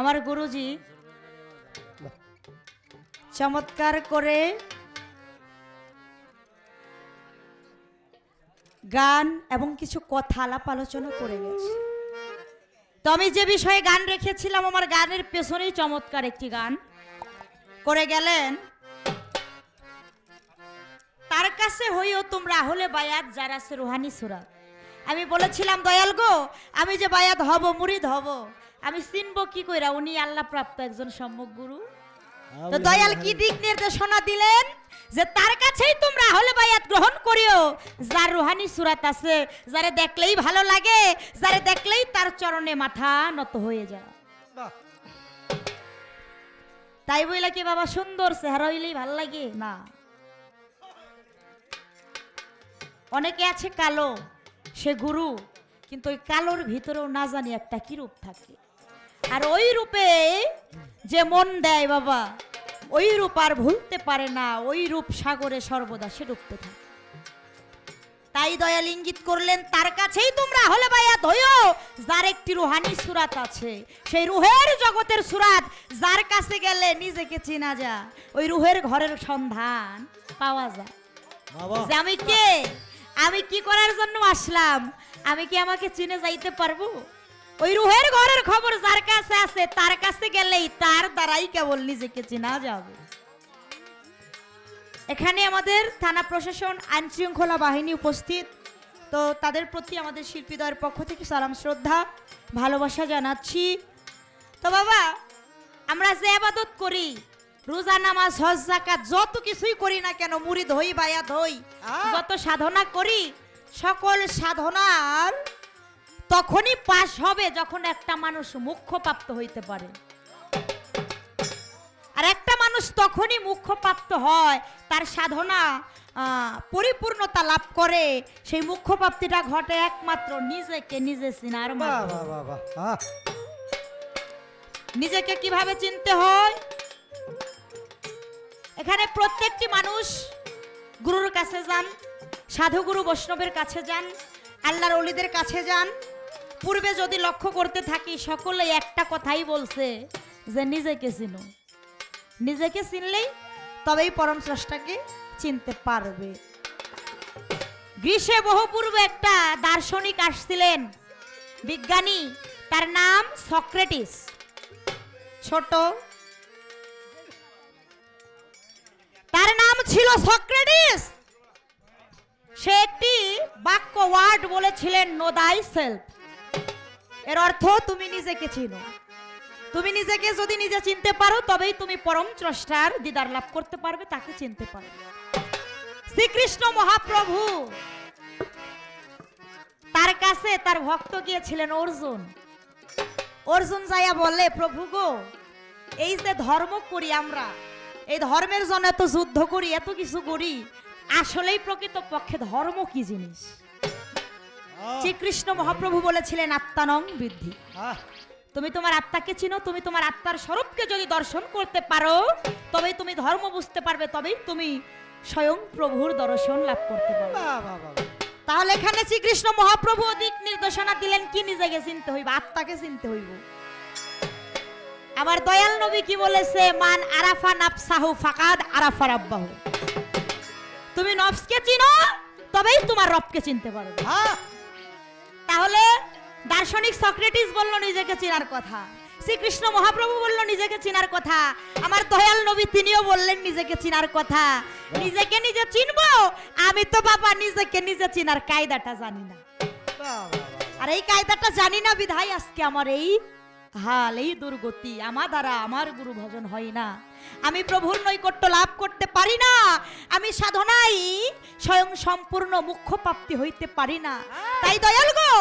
আমার গুরুজি চমৎকার করে গান এবং কিছু কথা আলাপ আলোচনা করে গেছে। তো আমি যে বিষয়ে গান রেখেছিলাম, আমার গানের পেছনেই চমৎকার একটি গান করে গেলেন। তার কাছে হইও তোমরা হলে বায়াত, যার আছে রুহানি সুরাত আমি বলেছিলাম, দয়াল গো, আমি যে বায়াত হব, মুরিদ হব। আমি চিনব কি কইরা উনি আল্লাহ প্রাপ্ত একজন সম্মুখ গুরু। তো দয়াল কি দিক নির্দেশনা দিলেন? যে তার কাছেই তোমরা হলে বায়াত গ্রহণ করিও। যার রুহানি সুরাত আছে যারে দেখলেই ভালো লাগে যারে দেখলেই তার চরণে মাথা নত হয়ে যায়। তাই বইলা কি বাবা সুন্দর চেহারা হইলেই ভালো লাগে? না। অনেকে আছে কালো সে গুরু কিন্তু ওই কালোর ভিতরেও না জানি একটা কি রূপ থাকে। আর ওই রূপে যে মন দেয় বাবা ওই রূপ আর ভুলতে পারে না ওই রূপ সাগরে সর্বদা সে ডুবতে থাকে। তাই দয়াল ইঙ্গিত করলেন তার কাছেই তোমরা হলে ভাইয়া ধইও যার একটি রুহানি সুরাত আছে সেই রুহের জগতের সুরাত। যার কাছে গেলে নিজেকে চেনা যা ওই রুহের ঘরের সন্ধান পাওয়া যায়। যে আমি কে? আমি কি করার জন্য আসলাম? আমি কি আমাকে চিনে যাইতে পারব? ওই রুহের ঘরের খবর যার কাছে আছে তার কাছে গেলেই তার দ্বারাই কেবল নিজেকে চেনা যাবে। এখানে আমাদের থানা প্রশাসন আইন শৃঙ্খলা বাহিনী উপস্থিত। তো তাদের প্রতি আমাদের শিল্পীদয়ের পক্ষ থেকে সালাম শ্রদ্ধা ভালোবাসা জানাচ্ছি। তো বাবা আমরা যে আবাদত করি রোজা নামাজ হজ জাকাত যত কিছুই করি না কেন মুড়ি ধই বায়াত হই যত সাধনা করি সকল সাধনার তখনই পাশ হবে যখন একটা মানুষ মুখ্যপ্রাপ্ত হইতে পারে। আর একটা মানুষ তখনই মুখ্যপ্রাপ্ত হয় তার সাধনা পরিপূর্ণতা লাভ করে সেই মুখ্যপ্রাপ্তিটা ঘটে একমাত্র নিজেকে নিজে চিনার নিজেকে কীভাবে চিনতে হয়? এখানে প্রত্যেকটি মানুষ গুরুর কাছে যান সাধুগুরু বৈষ্ণবের কাছে যান আল্লাহর অলিদের কাছে যান পূর্বে যদি লক্ষ্য করতে থাকি সকলে একটা কথাই বলছে যে নিজেকে চিনো। নিজেকে চিনলেই তবেই পরম স্রষ্টাকে চিনতে পারবে। গ্রীষ্মে বহু পূর্বে একটা দার্শনিক আসছিলেন, বিজ্ঞানী, তার নাম সক্রেটিস। ছোট। তার নাম ছিল সক্রেটিস। সে একটি বাক্য ওয়ার্ড বলেছিলেন নো দাই সেলফ এর অর্থ তুমি নিজেকে চিনো। তুমি নিজেকে যদি নিজে চিনতে পারো, তবেই তুমি পরম স্রষ্টার দিদার লাভ করতে পারবে, তাকে চিনতে পারবে শ্রীকৃষ্ণ মহাপ্রভু তার কাছে তার ভক্ত গিয়েছিলেন অর্জুন। অর্জুন যাইয়া বলে প্রভু গো, এই যে ধর্ম করি আমরা, এই ধর্মের জন্য এত যুদ্ধ করি, এত কিছু করি, আসলেই প্রকৃত পক্ষে ধর্ম কি জিনিস? শ্রীকৃষ্ণ মহাপ্রভু বলেছিলেন আত্মানং বৃদ্ধি। তুমি তোমার আত্মাকে চিনো তুমি তোমার আত্মার স্বরূপকে যদি দর্শন করতে পারো তবেই তুমি ধর্ম বুঝতে পারবে তবেই তুমি স্বয়ং প্রভুর দর্শন লাভ করতে পারবে। তাহলে এখানে শ্রীকৃষ্ণ মহাপ্রভু দিক নির্দেশনা দিলেন কি নিজেকে চিনতে হইব? আত্মাকে চিনতে হইব। আমার দয়াল নবী কি বলেছে? মান আরাফা নাফসাহু ফাকাদ আরাফা রাব্বাহু। তুমি নফসকে চিনো তবেই তোমার রবকে চিনতে পারবে। আহ, তাহলে দার্শনিক সক্রেটিস বলল নিজেকে চেনার কথা শ্রীকৃষ্ণ মহাপ্রভু বলল নিজেকে চেনার কথা আমার দয়াল নবী তিনিও বললেন নিজেকে চেনার কথা নিজেকে নিজে চিনবো আমি তো বাবা নিজেকে নিজে চেনার কায়দাটা জানি না। আর এই কায়দাটা জানি না বিধায় আজকে আমার এই হাল এই দুর্গতি, আমার দ্বারা আমার গুরু ভজন হয় না। আমি প্রভুর নৈকট্য লাভ করতে পারি না। আমি সাধনাই স্বয়ং সম্পূর্ণ মুখ্য প্রাপ্তি হইতে পারি না। তাই দয়াল গো,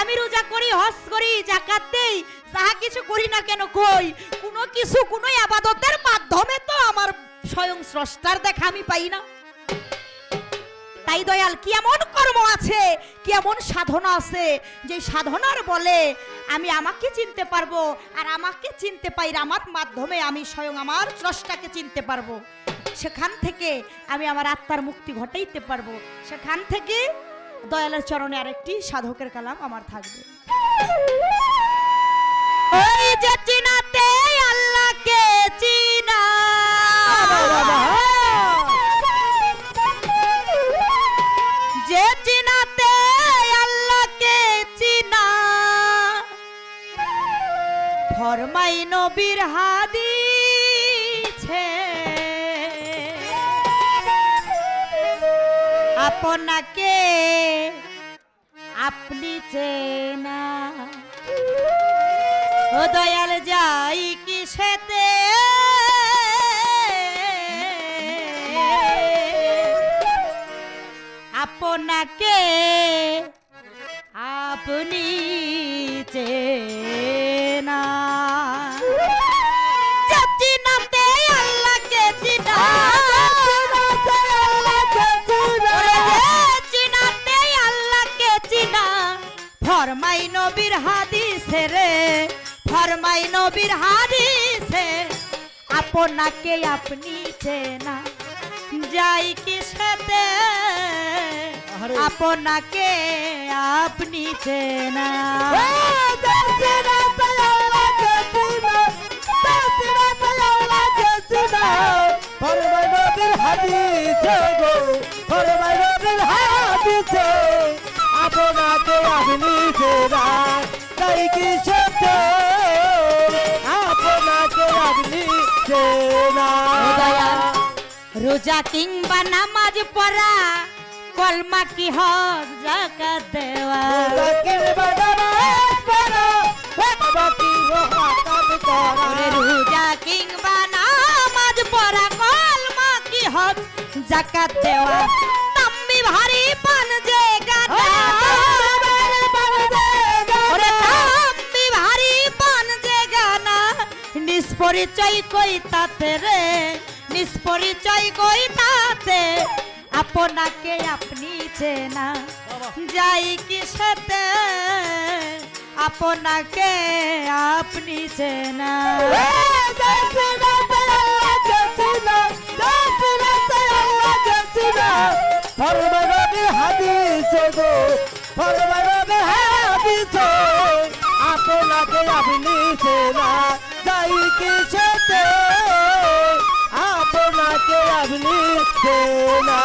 আমি রোজা করি, হজ করি জাকাত দেই, যাহা কিছু করি না কেন কই? কোনো কিছু, কোনো আবাদতের মাধ্যমে তো আমার স্বয়ং স্রষ্টার দেখা আমি পাই না। তাই দয়াল কি এমন কর্ম আছে? কি এমন সাধনা আছে? যে সাধনার বলে আমি আমাকে চিনতে পারব আর আমাকে চিনতে পাইলে আমার মাধ্যমে আমি স্বয়ং আমার স্রষ্টাকে চিনতে পারব। সেখান থেকে আমি আমার আত্মার মুক্তি ঘটাইতে পারব। সেখান থেকে দয়ালের চরণে আরেকটি সাধকের কালাম আমার থাকবে। ওই যে নবীর হাদিছে। আপনাকে আপনি চেনা। ও দয়াল যাই কি সেতে আপনাকে আপনি চেনা। রে ফরমাই নবীর হাদিসে আপনাকে আপনি চেনা যাই কি সাথে। আপনাকে আপনি চেনা ফরমাই নবীর হাদিসে গো ফরমাই নবীর হাদিসে আপনাকে তাই কি সত্য আপনাকে আপনি চেনা ও দয়াল, রোজা কিংবা নামাজ পড়া কলমা কি হক জাকাত দেওয়া জাকির বাদামাত পড়া বাকি ওহাকাত করা ওরে রোজা কিংবা নামাজ পড়া কলমা কি হক জাকাত দেওয়া তাম্বি ভারী পান যে গানা নিষ্পরিচয় কই তাতে রে? নিষ্পরিচয় কই তাতে? আপনাকে আপনি চেনা যাই কি সাথে? আপনাকে আপনি চেনা। ফরমানবী হাদিস গো হাদিস আপনাকে আপনি চেনা। যাই কি সাথে আপনাকে আপনি চেনা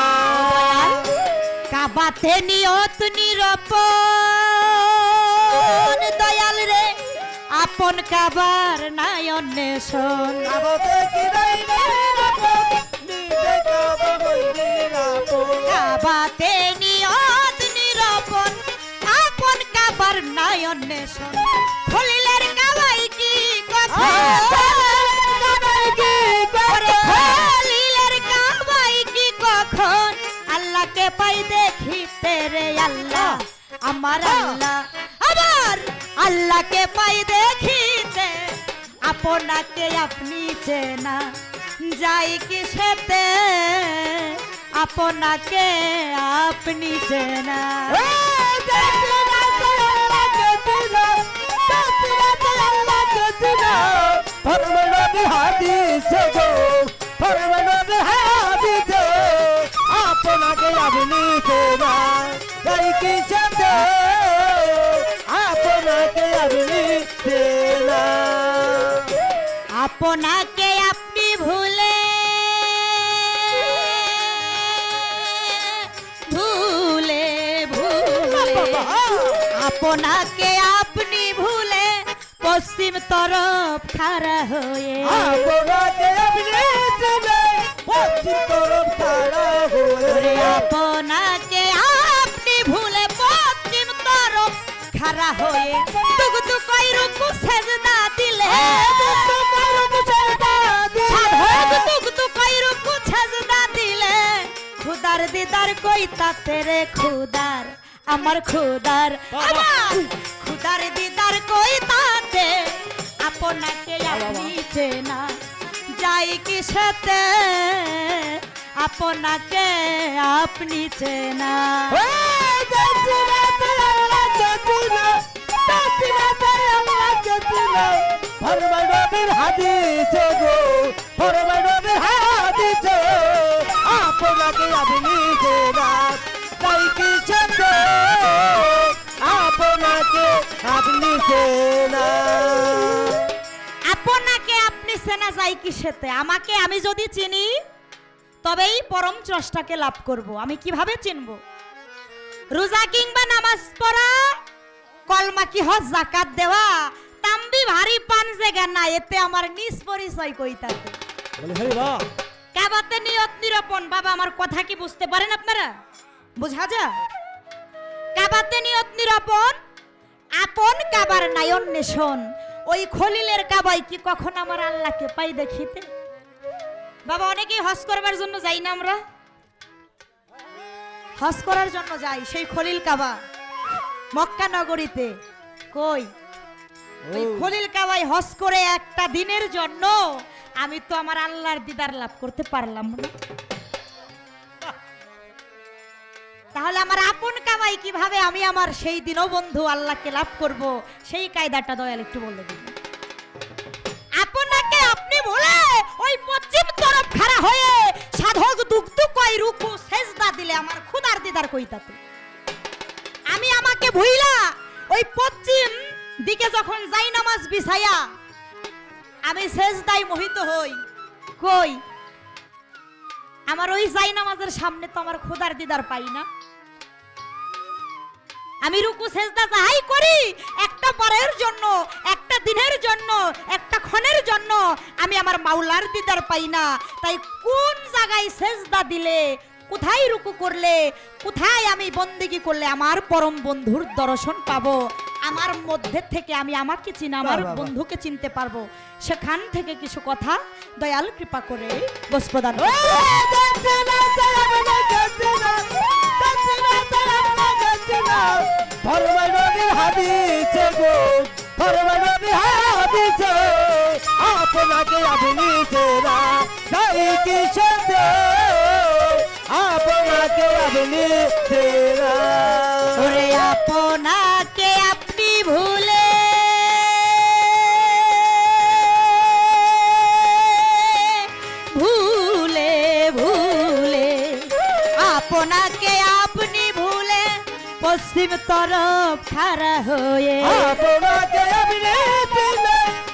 কাবাতে নিয়ত নিরপন দয়াল রে আপন কাবার নাই অন্বেষণ। কাবাতে নিয়ত নিরপন আপন কাবার নাই অন্বেষণ। খলিলের আল্লাহকে পাই দেখিতে রে আল্লাহ, আমার আল্লাহ। আবার আল্লাহকে পাই দেখিতে আপনাকে আপনি চেনা যাই কি আপনাকে আপনি চেনা ফরমানবী হাদিস গো ফরমানবী হাদিস আপনাকে আপনি চেনা তাই কি সাথে আপনাকে আপনি চেনা আপনাকে আপনি ভুলে ভুলে ভুলে আপনাকে আপনি ভুলে পশ্চিম তরফ খাড়া হয়ে। আপনাকে আপনি পশ্চিম তরফ ছাড়া হয়ে। আপনাকে আপনি ভুলে পশ্চিম তরফ খাড়া হয়ে। কই রুকু সেজদা দিলে। খুদার দিদার কই তাতে রে খুদার? আমার খুদার। আমার খুদার দিদার কই তাতে আপনাকে আপনি চেনা। যাই কি সাথে আপনাকে আপনি চেনা। ফরমানবীর হাদিস গো ফরমানবীর হাদিস আপনাকে আপনি চেনা আপনাকে আপনি চেনা যাই কি সেতে আমাকে আমি যদি চিনি তবেই পরম চষ্টাকে লাভ করব। আমি কীভাবে চিনব? রোজা কিংবা নামাজ পড়া কলমা কি হজ জাকাত দেওয়া? তাম্বি ভারী পান জায়গা না এতে আমার নিজ পরিচয় কইতাতে কাবাতে নিয়ত নিরূপণ। বাবা আমার কথা কি বুঝতে পারেন আপনারা? বুঝা যা কাবাতে নিয়ত নিরূপণ আপন কাবার নায়ন নেশন। ওই খলিলের কাবাই কি কখন আমার আল্লাহকে পাই দেখিতে? বাবা অনেকেই হজ করবার জন্য যাই না আমরা? হজ করার জন্য যাই সেই খলিল কাবা। মক্কা নগরীতে। কই? ওই খলিল কাবাই হজ করে একটা দিনের জন্য আমি তো আমার আল্লাহর দিদার লাভ করতে পারলাম না। তাহলে আমার আপন কামাই কীভাবে আমি আমার সেই দিনও বন্ধু আল্লাহকে লাভ করব? সেই কায়দাটা দয়াল একটু বলে দিন। আপনাকে আপনি বলে ওই পশ্চিম তরফ খাড়া হয়ে সাধক, দুগ্ধ কই রুকু সেজদা দিলে আমার খুদার দিদার কইতাতে আমি আমাকে ভুইলা ওই পশ্চিম দিকে যখন যাই নামাজ বিছায়া, আমি সেজদাই মোহিত হই। কই? আমার ওই যাই নামাজের সামনে তো আমার খোদার দিদার পাই না। আমি রুকু সেজদা যাহাই করি একটা পরের জন্য একটা দিনের জন্য একটা ক্ষণের জন্য আমি আমার মাওলার দিদার পাই না। তাই কোন জায়গায় সেজদা দিলে কোথায় রুকু করলে কোথায় আমি বন্দেগি করলে আমার পরম বন্ধুর দর্শন পাবো? আমার মধ্যে থেকে আমি আমাকে চিনি আমার। বন্ধুকে চিনতে পারব। সেখান থেকে কিছু কথা দয়াল কৃপা করে গোস্পদান ফরমাই নবীর হাদিসে গো ফরমাই নবীর হাদিসে আপনাকে আপনিতে না যাই কি সাথে আপনাকে আপনিতে না। ওরে আপনাকে পশ্চিম তরফ খাড়া হয়ে। আপনাকে আপনিতে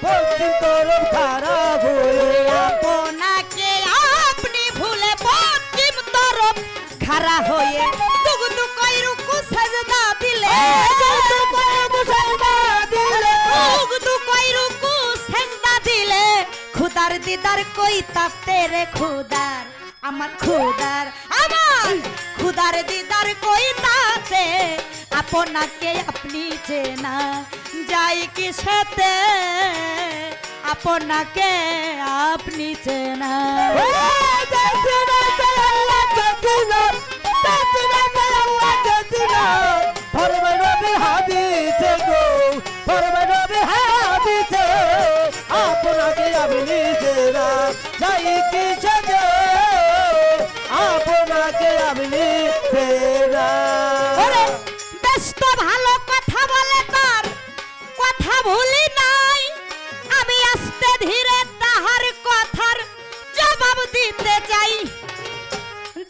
পশ্চিম তরফ খারাপ হয়ে। আপনাকে আপনি ভুলে পশ্চিম তরফ খাড়া হয়ে। দুগুদু কই রুকু সাজদা দিলে। খুদার দিদার কই তাতে রে খুদার? আমার খুদার আমার খুদার দিদার কই তাতে আপনাকে আপনি চেনা, যাই কি সাথে, আপনাকে আপনি চেনা। আপনাকে ভুলি নাই। আমি আস্তে ধীরে তাহার কথার জবাব দিতে চাই।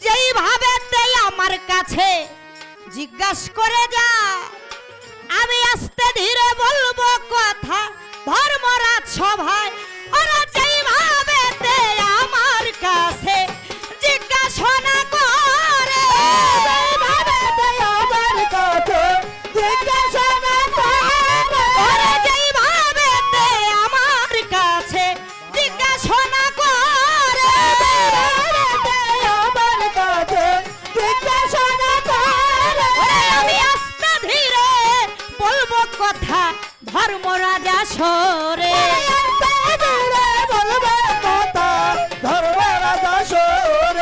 যেইভাবে আমার কাছে জিজ্ঞাস করে যা আমি আস্তে ধীরে বলব কথা ধর্মরাজ সভায়। সরে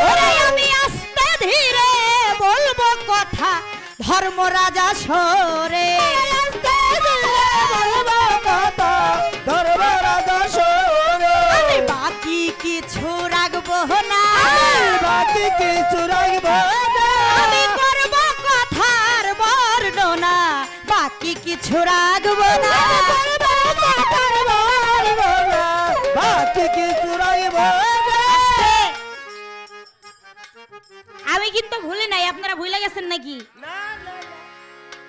ওরে আমি আস্তে ধীরে বলব কথা ধর্মরাজা সরে। আমি বাকি কিছু রাখব না। বাকি কিছু রাখব আমি করব কথার বর্ণনা, বাকি কিছু রাখব না। কিন্তু ভুলি নাই আপনারা ভুলে গেছেন নাকি?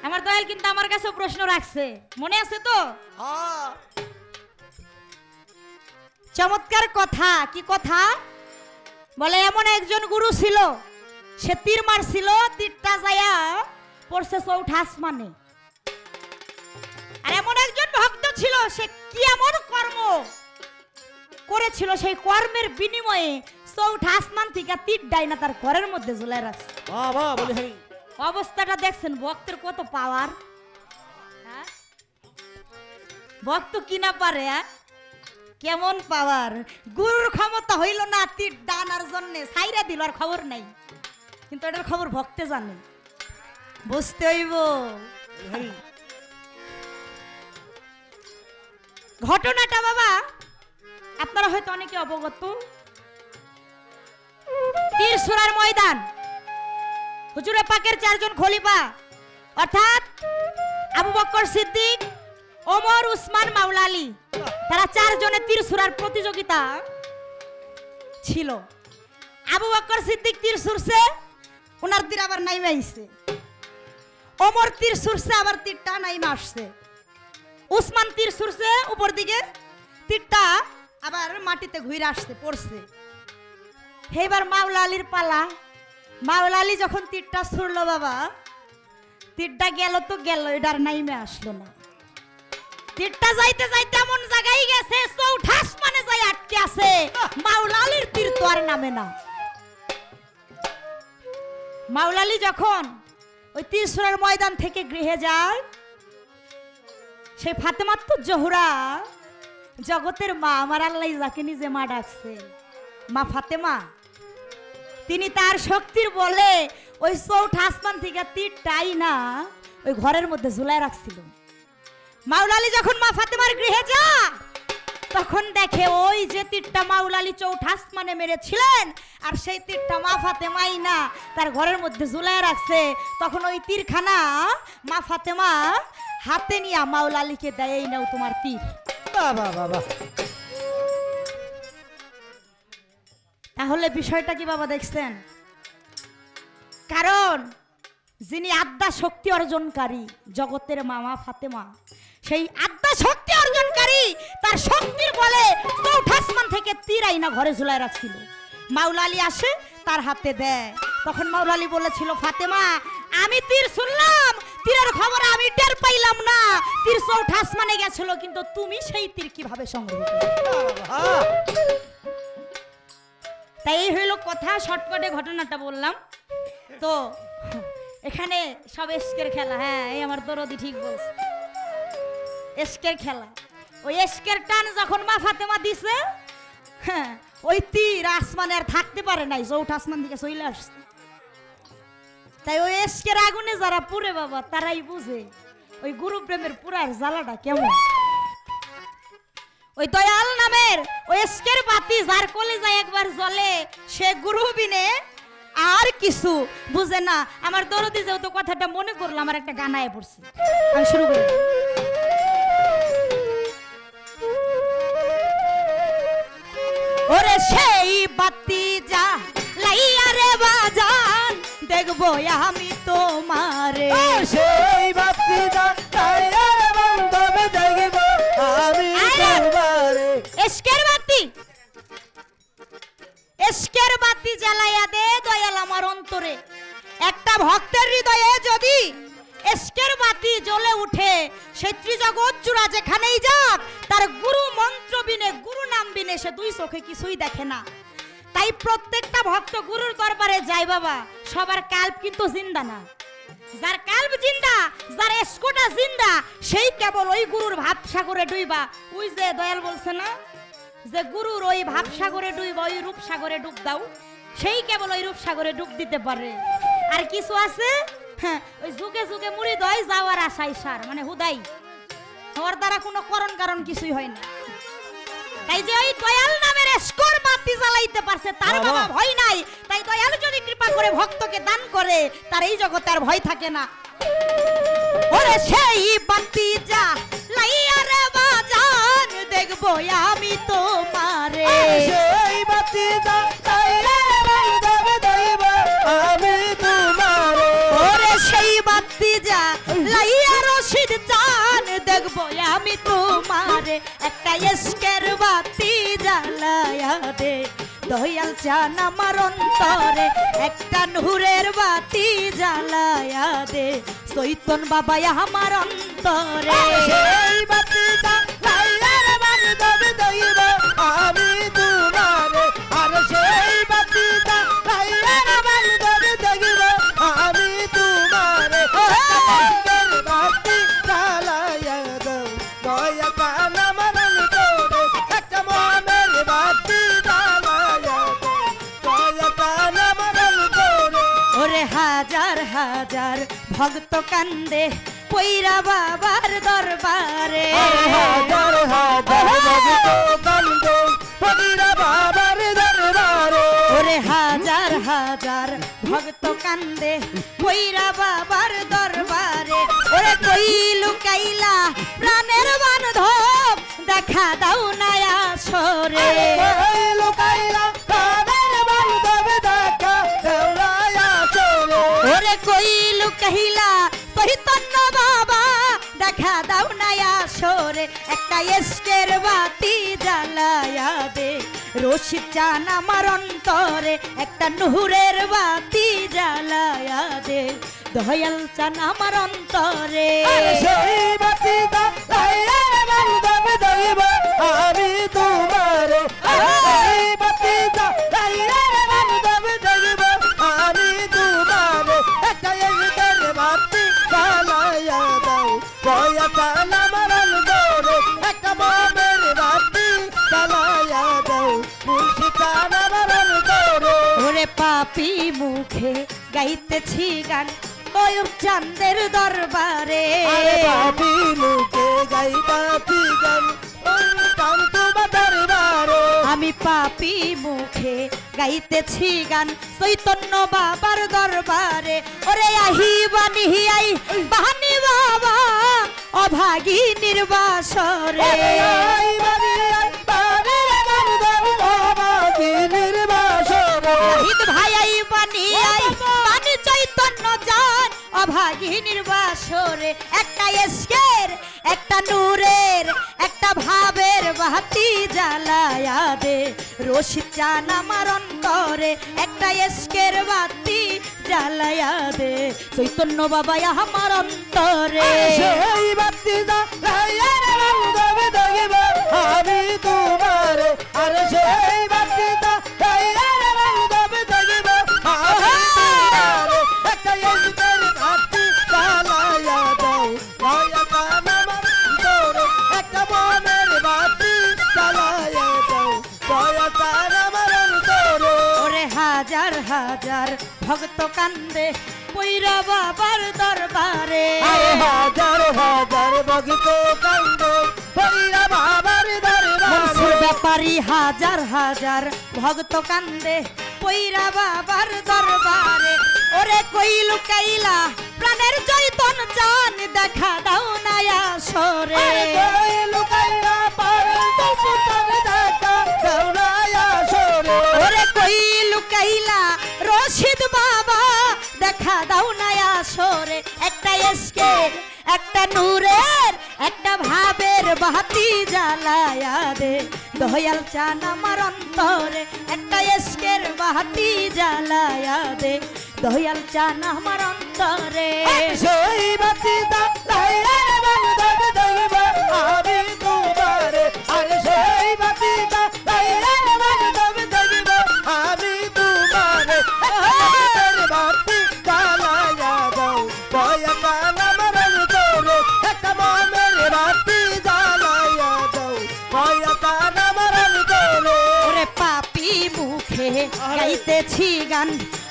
আমার দয়াল কিন্তু আমার কাছে প্রশ্ন রাখছে। মনে আছে তো? হ্যাঁ। চমৎকার কথা কি কথা? বলে এমন একজন গুরু ছিল সে তীর মারছিল তীরটা যায়া পড়ছে চৌঠা আসমানে। আর এমন একজন ভক্ত ছিল সে কি এমন কর্ম? করেছিল সেই কর্মের বিনিময়ে চৌঠা আসমান থেকে তীর ডাইনা তার ঘরের মধ্যে ঝুলাই রাখছে। অবস্থাটা দেখছেন ভক্তের কত পাওয়ার। ভক্ত কি না পারে হ্যাঁ? কেমন পাওয়ার? গুরুর ক্ষমতা হইল না তীর ডানার জন্য সাইরা দিল আর খবর নাই। কিন্তু এটার খবর ভক্তে জানে। বুঝতে হইব। ঘটনাটা বাবা আপনারা হয়তো অনেকে অবগত। তীর সুরার ময়দান। হুজুরে পাকের চারজন খলিফা। অর্থাৎ আবু বক্কর সিদ্দিক, ওমর, উসমান, মাওলা আলী। তারা চারজনের তীর সুরার প্রতিযোগিতা ছিল। আবু বক্কর সিদ্দিক তীর সুরছে ওনার তীর আবার নাইমে আইছে। ওমর তীর সুরছে, আবার তীরটা নাইমে আসছে। উসমান তীর ছুড়ছে উপর দিকে তীরটা আবার মাটিতে ঘুরে আসছে, পড়ছে। এইবার মাওলা আলীর পালা। মাওলা আলী যখন তীরটা ছুড়লো বাবা, তীরটা গেল তো গেল, এটার নাইমে আসলো না। তীরটা যাইতে যাইতে এমন জায়গায় গেছে, চৌঠাস মানে যাই আটকে আছে। মাওলা আলীর তীর তো আর নামে না। মাওলা আলী যখন ওই তীর ময়দান থেকে গৃহে যায় সেই ফাতেমাত তো জহুরা জগতের মা আমার আল্লাহ যাকে নিজে মা ডাকছে। মা ফাতেমা, তিনি তার শক্তির বলে ওই চৌঠা আসমান থেকে তীরটাই না ওই ঘরের মধ্যে ঝুলাই রাখছিল। মাওলালি যখন মা ফাতেমার গৃহে যা তখন দেখে ওই যে তীরটা মাউলালি চৌঠা আসমানে মেরেছিলেন, আর সেই তীরটা মা ফাতেমাই না, তার ঘরের মধ্যে ঝুলাই রাখছে। তখন ওই তীরখানা মা ফাতেমা হাতে নিয়ে মাওলালিকে দেয় এই নাও তোমার তীর। বাবা বাবা। তাহলে বিষয়টা কি বাবা দেখছেন? কারণ, যিনি আদ্যা শক্তি অর্জনকারী, জগতের মামা ফাতেমা, সেই আদ্যা শক্তি অর্জনকারী, তার শক্তির বলে চৌঠা আসমান থেকে তীর আইনা ঘরে ঝুলাই রাখছিল। মাওলালি আসে, তার হাতে দেয়। তখন মাওলালি বলেছিল, ফাতেমা আমি তীর শুনলাম তীরের খবর আমি টের পাইলাম না। তীর চৌঠা আসমানে গেছিল কিন্তু তুমি সেই তীর কীভাবে সংগ্রহ করলে? তাই এই হইল কথা শর্টকাটে ঘটনাটা বললাম। তো এখানে সব এসকের খেলা হ্যাঁ এই আমার দরদি ঠিক বলছে। এসকের খেলা। ওই এসকের টান যখন মা ফাতেমা দিছে হ্যাঁ ওই তীর আসমানে আর থাকতে পারে নাই চৌঠ আসমান দিকে চলে আসছে। তাই ওই এসকের আগুনে যারা পুরে বাবা, তারাই বুঝে। ওই গুরু প্রেমের পুরার জ্বালাটা কেমন? ওই দয়াল নামের ওই এসকের বাতি যার কলেজায় একবার জ্বলে, সে গুরু বিনে আর কিছু বুঝে না। আমার দরদি যেহেতু কথাটা মনে করল, আমার একটা গানায় পড়ছে। আমি শুরু করি। ওরে সেই বাতি যা লাইয়া রে বাজান দেখব আমি তোমারে। সেই বান্ধব দেখব আমি! তোমারে। এসকের বাতি। এসকের বাতি জ্বালাইয়া দে দয়াল আমার অন্তরে। একটা ভক্তের হৃদয়ে যদি এসকের বাতি জ্বলে উঠে সে ত্রিজগৎ জুড়া যেখানেই যাক তার গুরু মন্ত্র বিনে গুরু নাম বিনে সে দুই চোখে কিছুই দেখে না। তাই প্রত্যেকটা ভক্ত গুরুর দরবারে যায় বাবা সবার কাল্প কিন্তু জিন্দা না। যার কাল্প জিন্দা, যার এসকোটা জিন্দা, সেই কেবল ওই গুরুর ভাব সাগরে ডুইবা। ওই যে দয়াল বলছে না, যে গুরুর ওই ভাব সাগরে ডুইবা, ওই রূপ সাগরে ডুব দাও। সেই কেবল ওই রূপ সাগরে ডুব দিতে পারে। আর কিছু আছে? হ্যাঁ ওই যুগে যুগে মুড়ি দয় যাওয়ার আশাই সার মানে হুদাই। ওর দ্বারা কোনো করণ কারণ কিছুই হয় না। তাই যে ওই দয়াল স্কোর বাতি জ্বালাইতে পারছে তার বাবা। ভয় নাই। তাই দয়ালু যদি কৃপা করে ভক্তকে দান করে তার এই জগতে আর ভয় থাকে না। ওরে সেই বাতি যা লাইয়া রে বাজান দেখব আমি তোমারে। সেই বাতি দাঁড়াইয়া দেখব আমি তোমারে একটা এসকের বাতি জ্বালায়া দে। দয়াল চান আমার অন্তরে একটা নুরের বাতি জ্বালায়া দে। চৈতন বাবা আমার অন্তরে। বাতিটা ভক্ত কান্দে পৈরা বাবার দরবারে। ওরে হাজার হাজার ভক্ত কান্দে পৈরা বাবার দরবারে। ওরে কই লুকাইলা প্রাণের বান্ধব দেখা দাও নায়া সরে লুকাইলা চৈতন্য বাবা, দেখা দাও নায়া সরে, একটা এস্কের বাতি জ্বালায়া দে। রশিদ চান আমার অন্তরে, একটা নুহুরের বাতি জ্বালায়া দে। দয়াল চান আমার অন্তরে। আমি তোমারে। দয়া কালা মরণ দৌড়ে একটা বাবের বাতি জ্বালাইয়া দাও। মুন্সি কালা মরণ দৌড়ে। ওরে পাপি মুখে গাইতেছি গান কয়ুব চান্দের দরবারে। বাপি মুখে গাইবা গান কান আমি পাপি মুখে গাইতেছি গান। চৈতন্য বাবার দরবারে ওরে আহি বানি আই। বাহানি বাবা অভাগী নির্বাসরে। অভাগী নির্বাসরে। একটা এসকের একটা নূরের, একটা ভাবের বাতি জ্বালায়া দে। রশিদ চান আমার অন্তরে, একটা এসকের বাতি জ্বালায়া দে। চৈতন্য বাবা আমার অন্তরে। সেই বাতি দইব আমি তোমারে। আরে সেই হাজার ভক্ত কান্দে পৈরা বাবার দরবারে। হাজার হাজার ভক্ত কান্দে হইরা বাবার দরবারে। ব্যাপারী হাজার হাজার ভক্ত কান্দে পৈরা বাবার দরবারে। ওরে কই লুকাইলা প্রাণের জয়তন চান দেখা দাও নায়া সরে আরে কই রশিদ বাবা, দেখা দাও নায়া সরে একটা এসকে একটা নূরের, একটা ভাবের বাতি জ্বালায়া দে। দয়াল চান আমার অন্তরে, একটা এসকের বাতি জ্বালায়া দে। দয়াল চান আমার অন্তরে। সেই বাতি দা লাইয়ার বান্ধব দইব আমি গাইতেছি গান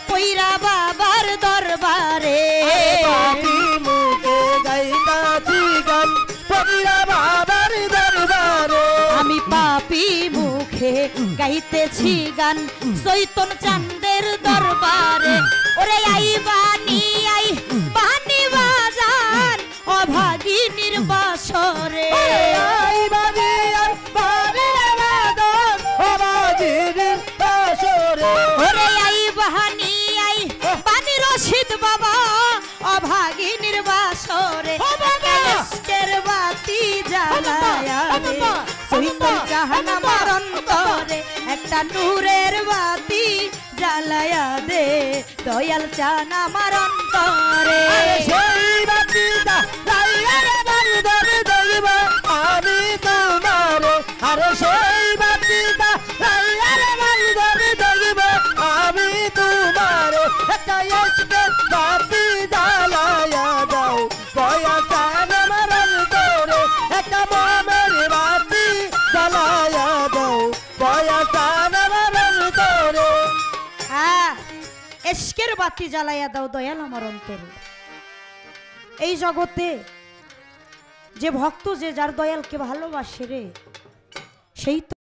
পৈরা বাবার দরবারে। বাবার আমি পাপি মুখে গাইতেছি গান চৈতন চান্দের দরবারে। ওরে আই বানি আই বানি বাজান অভাগী নির্বাসরে। সরে কষ্টের বাতি জ্বালায়া দে সহিতল জাহানামার একটা নূরের বাতি জ্বালায়া দে দয়াল চান আমার অন্তরে। সেই বাতি জ্বালায়া দারু দারু দইব আমি তোমার। আমি তোমার। একটা এসকের বাতি জ্বালাইয়া দাও দয়াল আমার অন্তরে। এই জগতে যে ভক্ত যে যার দয়ালকে ভালোবাসে রে, সেই